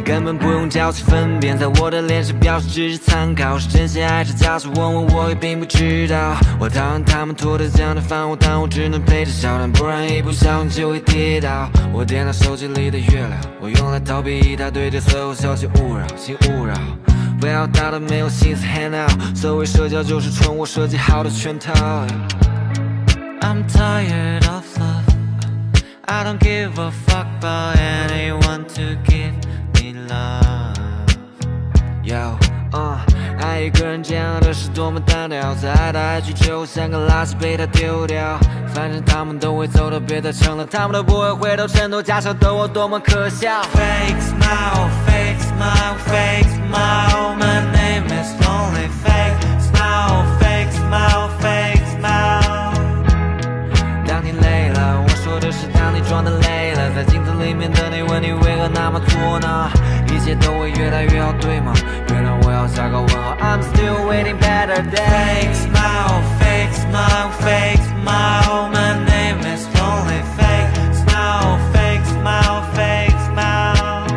根本不用交去分辨，在我的脸上表示只是参考，是真心还是假？是问问我也并不知道。我讨厌他们拖着这样的饭，我但我只能陪着笑，但不然一不小心就会跌倒。我点亮手机里的月亮，我用来逃避一大堆的所有消息勿扰，请勿扰。不要打的没有心思 hang out，所谓社交就是纯我设计好的圈套。I'm tired of love. I don't give a fuck about anyone 一个人煎熬的是多么单调，在爱来爱去之后像个垃圾被他丢掉。反正他们都会走的，别再撑了，他们都不会回头，衬托假笑的我多么可笑。Fake smile, fake smile, fake smile. My name is only fake smile, fake smile, fake smile. 当你累了，我说的是当你装的累了，在镜子里面的你问你为何那么做呢？一切都会越来越好，对吗？我要加个问号。I'm still waiting better days. Fake smile, fake smile, fake smile. My name is only fake smile, fake smile, fake smile.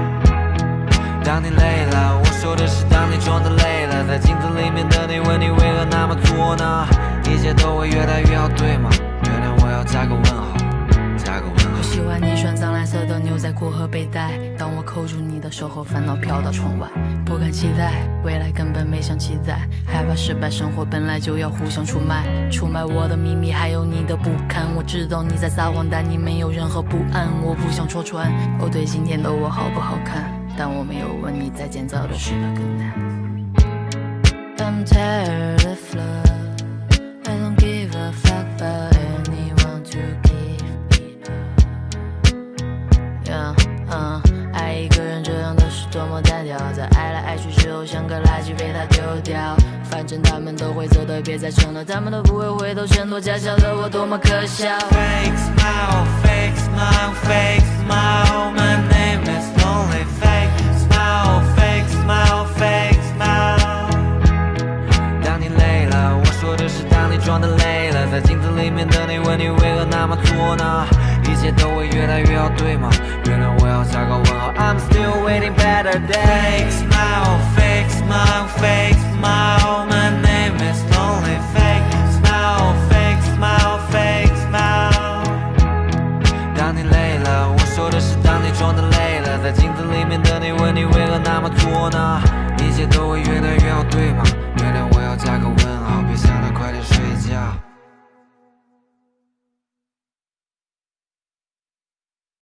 当你累了，我说的是当你装的累了，在镜子里面的你问你为何那么作呢？一切都会越来越好，对吗？原谅我要加个问号，加个问号我。 喜欢你穿藏蓝色的牛仔裤和背带，当我扣住你的手后，烦恼飘到窗外，不敢期待，未来根本没想期待，害怕失败，生活本来就要互相出卖，出卖我的秘密，还有你的不堪。我知道你在撒谎，但你没有任何不安，我不想戳穿，哦对今天的我好不好看，但我没有问你在建造的事哪更难。I'm tired of love. 么单调，在爱来爱去之后像个垃圾被他丢掉。反正他们都会走的，别再撑了，他们都不会回头，衬托假笑的我多么可笑。Fake smile, fake smile, fake smile. My name is only fake smile, fake smile, fake smile. 当你累了，我说的是当你装的累了，在镜子里面的你问你为何那么做呢？一切都会越来越好，对吗？原谅我要加个 Fake Smile, fake, smile, fake, smile. My name is lonely fake. Smile, fake, smile, fake, smile. 当你累了，我说的是当你装的累了，在镜子里面的你问你为何那么作呢？一切都会越来越好，对吗？原谅我要加个问号，别想。